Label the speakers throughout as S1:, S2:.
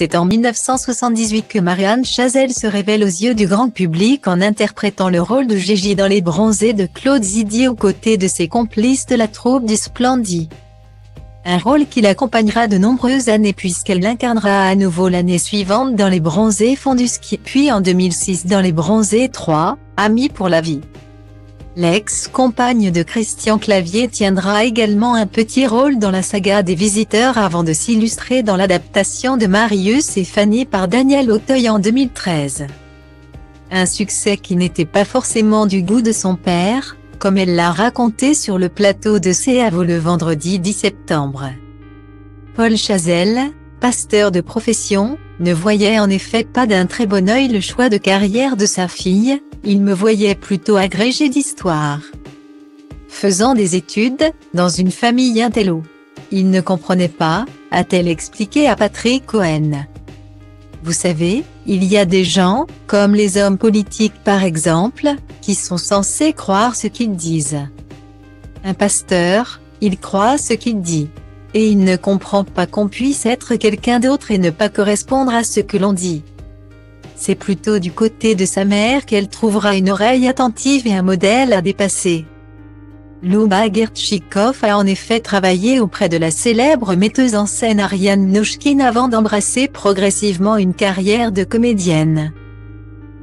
S1: C'est en 1978 que Marianne Chazelle se révèle aux yeux du grand public en interprétant le rôle de Gégé dans Les Bronzés de Claude Zidi aux côtés de ses complices de la troupe du Splendid. Un rôle qui l'accompagnera de nombreuses années puisqu'elle l'incarnera à nouveau l'année suivante dans Les Bronzés font du ski puis en 2006 dans Les Bronzés 3, Amis pour la vie. L'ex-compagne de Christian Clavier tiendra également un petit rôle dans la saga des visiteurs avant de s'illustrer dans l'adaptation de Marius et Fanny par Daniel Auteuil en 2013. Un succès qui n'était pas forcément du goût de son père, comme elle l'a raconté sur le plateau de CAVO le vendredi 10 septembre. Paul Chazelle, pasteur de profession, ne voyait en effet pas d'un très bon œil le choix de carrière de sa fille, il me voyait plutôt agrégé d'histoire. Faisant des études, dans une famille intello. Il ne comprenait pas, a-t-elle expliqué à Patrick Cohen. Vous savez, il y a des gens, comme les hommes politiques par exemple, qui sont censés croire ce qu'ils disent. Un pasteur, il croit ce qu'il dit. Et il ne comprend pas qu'on puisse être quelqu'un d'autre et ne pas correspondre à ce que l'on dit. C'est plutôt du côté de sa mère qu'elle trouvera une oreille attentive et un modèle à dépasser. Luba Gertchikov a en effet travaillé auprès de la célèbre metteuse en scène Ariane Nouchkin avant d'embrasser progressivement une carrière de comédienne.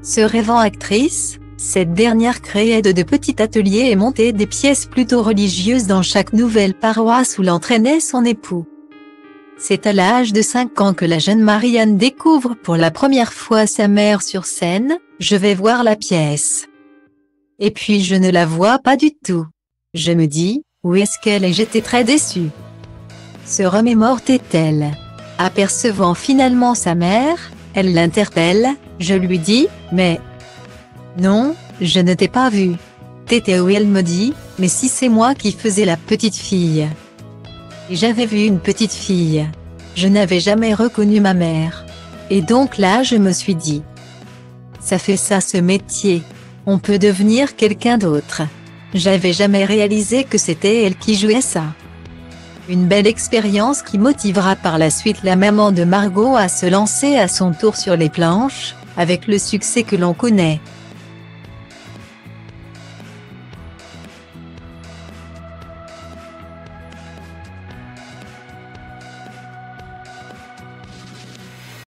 S1: Se rêvant actrice, cette dernière créait de, petits ateliers et montait des pièces plutôt religieuses dans chaque nouvelle paroisse où l'entraînait son époux. C'est à l'âge de 5 ans que la jeune Marianne découvre pour la première fois sa mère sur scène, je vais voir la pièce. Et puis je ne la vois pas du tout. Je me dis, où est-ce qu'elle est? J'étais très déçue. Se remémore-t-elle. Apercevant finalement sa mère, elle l'interpelle, je lui dis, mais... Non, je ne t'ai pas vue. T'étais où elle me dit, mais si c'est moi qui faisais la petite fille. Et j'avais vu une petite fille. Je n'avais jamais reconnu ma mère. Et donc là je me suis dit. Ça fait ça ce métier. On peut devenir quelqu'un d'autre. J'avais jamais réalisé que c'était elle qui jouait ça. Une belle expérience qui motivera par la suite la maman de Margot à se lancer à son tour sur les planches, avec le succès que l'on connaît.